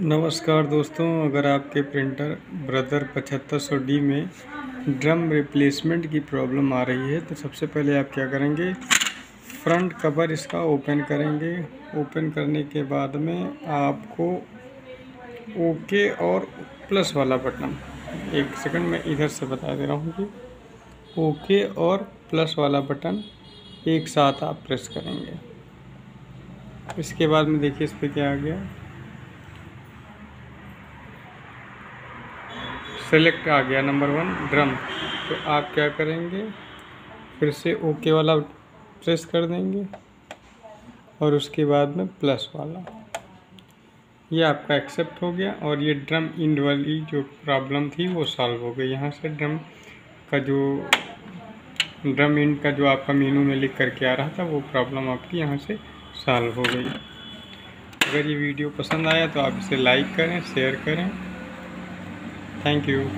नमस्कार दोस्तों, अगर आपके प्रिंटर ब्रदर पचहत्तर सौ डी में ड्रम रिप्लेसमेंट की प्रॉब्लम आ रही है तो सबसे पहले आप क्या करेंगे? फ्रंट कवर इसका ओपन करेंगे। ओपन करने के बाद में आपको ओके और प्लस वाला बटन, एक सेकंड मैं इधर से बता दे रहा हूँ कि ओके और प्लस वाला बटन एक साथ आप प्रेस करेंगे। इसके बाद में देखिए इस पर क्या आ गया। सेलेक्ट आ गया नंबर वन ड्रम तो आप क्या करेंगे? फिर से ओके वाला प्रेस कर देंगे। और उसके बाद में प्लस वाला। ये आपका एक्सेप्ट हो गया और ये ड्रम इंड वाली जो प्रॉब्लम थी वो सॉल्व हो गई। यहाँ से ड्रम का जो ड्रम इंड का जो आपका मीनू में लिख करके आ रहा था, वो प्रॉब्लम आपकी यहाँ से सॉल्व हो गई। अगर ये वीडियो पसंद आया तो आप इसे लाइक करें शेयर करें। Thank you.